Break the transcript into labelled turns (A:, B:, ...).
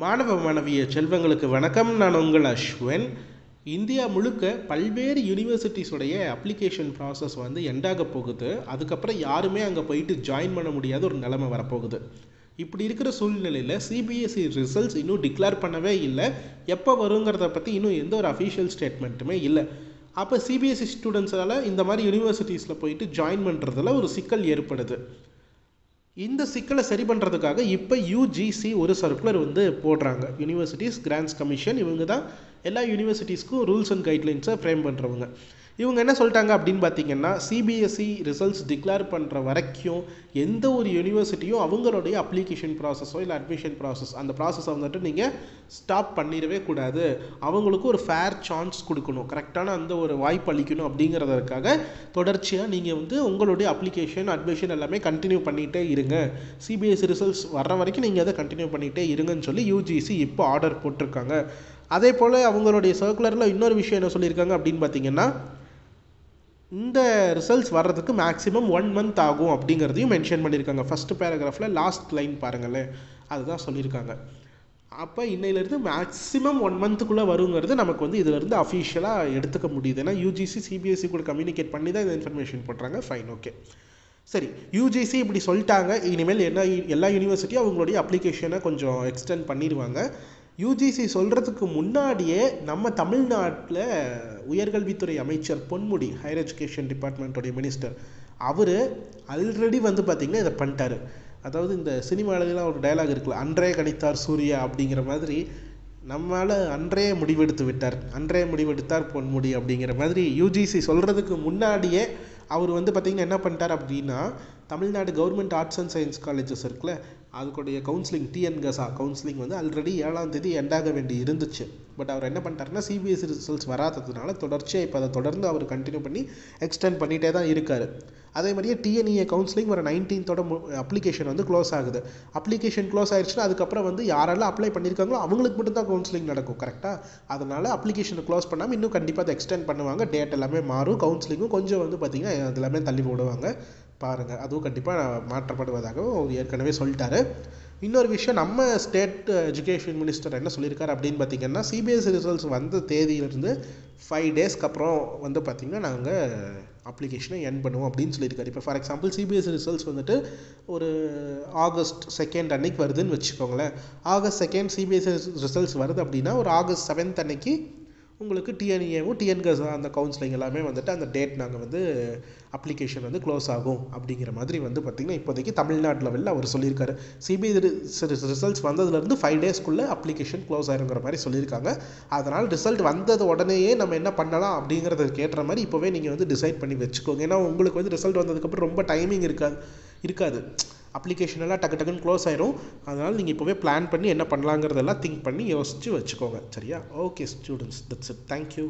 A: மாணவ மாணவிய செல்வங்களுக்கு வணக்கம். நான் உங்கள் அஸ்வின். இந்தியா முழுக்க பல்வேறு யூனிவர்சிட்டிஸுடைய அப்ளிகேஷன் ப்ராசஸ் வந்து எண்டாக போகுது. அதுக்கப்புறம் யாருமே அங்கே போயிட்டு ஜாயின் பண்ண முடியாத ஒரு நிலைமை வரப்போகுது. இப்படி இருக்கிற சூழ்நிலையில் சிபிஎஸ்சி ரிசல்ட்ஸ் இன்னும் டிக்ளேர் பண்ணவே இல்லை. எப்போ வருங்கிறத பற்றி இன்னும் எந்த ஒரு அஃபிஷியல் ஸ்டேட்மெண்ட்டுமே இல்லை. அப்போ சிபிஎஸ்சி ஸ்டூடெண்ட்ஸால் இந்த மாதிரி யூனிவர்சிட்டிஸில் போயிட்டு ஜாயின் பண்ணுறதுல ஒரு சிக்கல் ஏற்படுது. இந்த சிக்கலை சரி பண்ணுறதுக்காக இப்போ யூஜிசி ஒரு சர்க்குலர் வந்து போடுறாங்க. யூனிவர்சிட்டிஸ் கிராண்ட்ஸ் கமிஷன் இவங்க தான் எல்லா யூனிவர்சிட்டிஸ்க்கும் ரூல்ஸ் அண்ட் கைட்லைன்ஸை ஃப்ரேம் பண்ணுறவங்க இவங்க என்ன சொல்லிட்டாங்க அப்படின்னு பார்த்தீங்கன்னா சிபிஎஸ்சி ரிசல்ட்ஸ் டிக்ளேர் பண்ணுற வரைக்கும் எந்த ஒரு யூனிவர்சிட்டியும் அவங்களுடைய அப்ளிகேஷன் ப்ராசஸோ இல்லை அட்மிஷன் ப்ராசஸ் அந்த ப்ராசஸை வந்துட்டு நீங்கள் ஸ்டாப் பண்ணிடவே கூடாது. அவங்களுக்கு ஒரு ஃபேர் சான்ஸ் கொடுக்கணும். கரெக்டான அந்த ஒரு வாய்ப்பு அளிக்கணும் அப்படிங்கிறதுக்காக தொடர்ச்சியாக நீங்கள் வந்து உங்களுடைய அப்ளிகேஷன் அட்மிஷன் எல்லாமே கண்டினியூ பண்ணிகிட்டே இருங்க. சிபிஎஸ்சி ரிசல்ட்ஸ் வர்ற வரைக்கும் நீங்கள் அதை கண்டினியூ பண்ணிகிட்டே இருங்கன்னு சொல்லி யூஜிசி இப்போ ஆர்டர் போட்டிருக்காங்க. அதே போல் அவங்களுடைய சர்க்குலரில் இன்னொரு விஷயம் என்ன சொல்லியிருக்காங்க அப்படின்னு பார்த்தீங்கன்னா இந்த ரிசல்ட்ஸ் வர்றதுக்கு மேக்ஸிமம் ஒன் மந்த் ஆகும் அப்படிங்கிறதையும் மென்ஷன் பண்ணியிருக்காங்க. ஃபஸ்ட்டு பேராகிராஃபில் லாஸ்ட் லைன் பாருங்களேன். அதுதான் சொல்லியிருக்காங்க. அப்போ இன்னையிலேருந்து மேக்ஸிமம் ஒன் மந்த்துக்குள்ளே வருங்கிறது நமக்கு வந்து இதிலேருந்து அஃபிஷியலாக எடுத்துக்க முடியுது. ஏன்னா யூஜிசி சிபிஎஸ்சி கூட கம்யூனிகேட் பண்ணி தான் இந்த இன்ஃபர்மேஷன் போடுறாங்க ஃபைன் ஓகே சரி யூஜிசி இப்படி சொல்லிட்டாங்க. இனிமேல் என்ன எல்லா யூனிவர்சிட்டியும் அவங்களுடைய அப்ளிகேஷனை கொஞ்சம் எக்ஸ்டெண்ட் பண்ணிடுவாங்க. யூஜிசி சொல்கிறதுக்கு முன்னாடியே நம்ம தமிழ்நாட்டில் உயர்கல்வித்துறை அமைச்சர் பொன்முடி ஹையர் எஜுகேஷன் டிபார்ட்மெண்ட்டோடைய மினிஸ்டர் அவர் ஆல்ரெடி வந்து பார்த்திங்கன்னா இதை பண்ணிட்டாரு. அதாவது இந்த சினிமாவிலலாம் ஒரு டைலாக் இருக்குல்ல அன்றே கணித்தார் சூர்யா அப்படிங்கிற மாதிரி நம்மளால் அன்றே முடிவெடுத்து விட்டார். அன்றே முடிவெடுத்தார் பொன்முடி அப்படிங்கிற மாதிரி யூஜிசி சொல்கிறதுக்கு முன்னாடியே அவர் வந்து பார்த்திங்கன்னா என்ன பண்ணிட்டார் அப்படின்னா Tamil Nadu government arts and science colleges இருக்குல்ல அதுக்குடைய கவுன்சிலிங் டிஎன் கசா கவுன்சிலிங் வந்து ஆல்ரெடி ஏழாம் தேதி எண்டாக வேண்டி இருந்துச்சு. பட் அவர் என்ன பண்ணிட்டாருன்னா சிபிஎஸ்சி ரிசல்ட்ஸ் வராததுனால தொடர்ச்சியாக இப்போ அதை தொடர்ந்து அவர் கண்டினியூ பண்ணி எக்ஸ்டெண்ட் பண்ணிகிட்டே தான் இருக்கார். அதே மாதிரியே டிஎன்இஏ கவுன்சிலிங் வர நைன்டீன்த்தோட அப்ளிகேஷன் வந்து க்ளோஸ் ஆகுது. அப்ளிகேஷன் க்ளோஸ் ஆயிடுச்சுன்னா அதுக்கப்புறம் வந்து யாரெல்லாம் அப்ளை பண்ணியிருக்காங்களோ அவங்களுக்கு மட்டும் தான் கவுன்சிலிங் நடக்கும் கரெக்டாக அதனால் அப்ளிகேஷனை க்ளோஸ் பண்ணாமல் இன்னும் கண்டிப்பாக அதை எக்ஸ்டெண்ட் பண்ணுவாங்க. டேட் எல்லாமே மாறும். கவுன்சிலிங்கும் கொஞ்சம் வந்து பார்த்திங்கன்னா எல்லாமே தள்ளி போடுவாங்க. பாருங்கள் அதுவும் கண்டிப்பாக மாற்றப்படுவதாகவும் ஏற்கனவே சொல்லிட்டாரு. இன்னொரு விஷயம் நம்ம ஸ்டேட் எஜுகேஷன் மினிஸ்டர் என்ன சொல்லியிருக்காரு அப்படின்னு பார்த்தீங்கன்னா சிபிஎஸ்சி ரிசல்ட்ஸ் வந்த தேதியிலிருந்து ஃபைவ் டேஸ்க்கு அப்புறம் வந்து பார்த்திங்கன்னா நாங்கள் அப்ளிகேஷனை என் பண்ணுவோம் அப்படின்னு சொல்லியிருக்காரு. இப்போ ஃபார் எக்ஸாம்பிள் சிபிஎஸ்சி ரிசல்ட்ஸ் வந்துட்டு ஒரு ஆகஸ்ட் செகண்ட் அன்னைக்கு வருதுன்னு வச்சுக்கோங்களேன். ஆகஸ்ட் செகண்ட் சிபிஎஸ்சி ரிசல்ட்ஸ் வருது அப்படின்னா ஒரு ஆகஸ்ட் செவன்த் அன்னைக்கு உங்களுக்கு டிஎன்ஏவும் டிஎன்கஸ் அந்த கவுன்சிலிங் எல்லாமே வந்துட்டு அந்த டேட் நாங்கள் வந்து அப்ளிகேஷன் வந்து க்ளோஸ் ஆகும் அப்படிங்கிற மாதிரி வந்து பார்த்திங்கன்னா இப்போதைக்கு தமிழ்நாடு லெவலில் அவர் சொல்லியிருக்காரு. சிபிஐ ரிசல்ட்ஸ் வந்ததுலேருந்து ஃபைவ் டேஸ்க்குள்ளே அப்ளிகேஷன் க்ளோஸ் ஆயிருங்கிற மாதிரி சொல்லியிருக்காங்க. அதனால் ரிசல்ட் வந்தது உடனேயே நம்ம என்ன பண்ணலாம் அப்படிங்கிறத கேட்டுற மாதிரி இப்போவே நீங்கள் வந்து டிசைட் பண்ணி வச்சுக்கோங்க. ஏன்னா உங்களுக்கு வந்து ரிசல்ட் வந்ததுக்கப்புறம் ரொம்ப டைமிங் இருக்காது இருக்காது. அப்ளிகேஷன் எல்லாம் டக்கு டக்குன்னு க்ளோஸ் ஆயிரும். அதனால் நீங்கள் இப்போவே பிளான் பண்ணி என்ன பண்ணலாங்கிறதெல்லாம் திங்க் பண்ணி யோசித்து வச்சுக்கோங்க. சரியா? Okay students that's it thank you